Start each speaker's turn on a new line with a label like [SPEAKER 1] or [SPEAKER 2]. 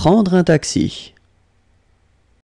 [SPEAKER 1] Prendre un taxi.